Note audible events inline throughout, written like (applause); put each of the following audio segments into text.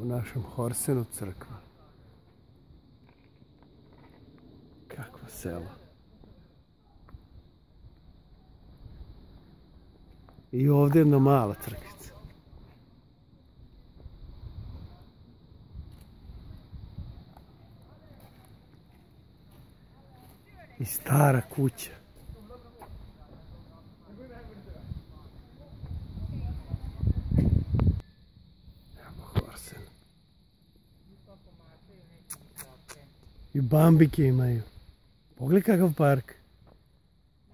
u našem Horsenu crkva. Kakvo selo. I ovdje jedna mala crkvica. I stara kuća. Evo Horsen. I bambike imaju. Pogledaj kakav park.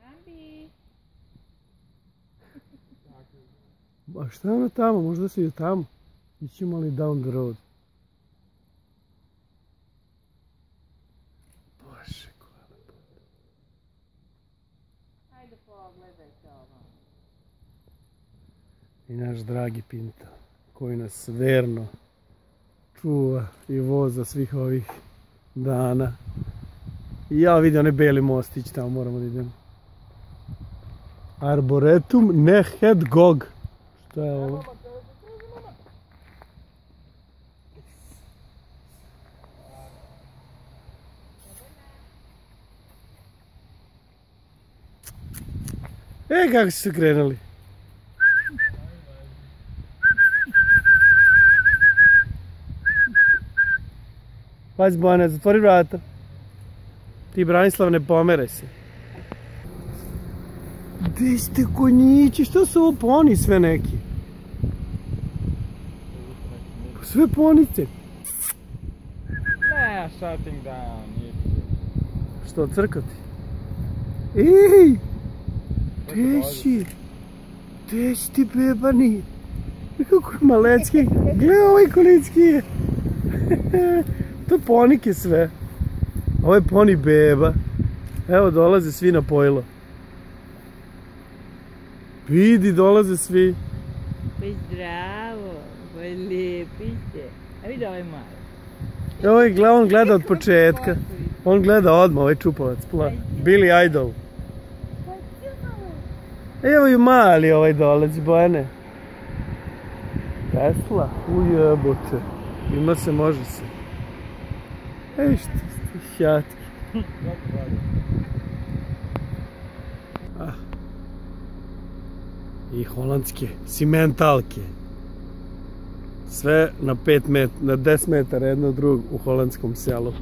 Bambi. (laughs) A šta je ono tamo? Možda se i tamo. Ićemo li down the road? Bože, koja lepota. Hajde pogledajte ovo. I naš dragi Pinto, koji nas verno čuva i voza svih ovih dana. I ja vidim onaj beli mostić, tamo moramo da idemo. Arboretum Nehed Gog. Šta je ovo? E, kako su se krenuli. Pazi Bojana, zatvori vrata. Ti Branislav ne pomeraj se. Gde ste konjići? Što su ovo poni sve neki? Pa Sve ponice. Nah, shutting down. It's Što, crkati? Ej! Gde si? Gde si ti bebani? Kako (laughs) je malecki? Gle ovaj kolicki je. To ponike sve. Ovo je poni beba. Evo dolaze svi na pojlo. Vidi, dolaze svi. Pa zdravo, pa lepi ste. A vidi ovaj mali. Ovaj gleda, on gleda od početka. On gleda odmah, ovaj čupavac. Pla. Billy Idol. Evo i mali ovaj dolazi, Bojane. Tesla, ujebote. Ima se, može se. Ej, što. Ah. I holandske simentalke. Sve na 5 met, na 10 metara jedno od drugog u holandskom selu.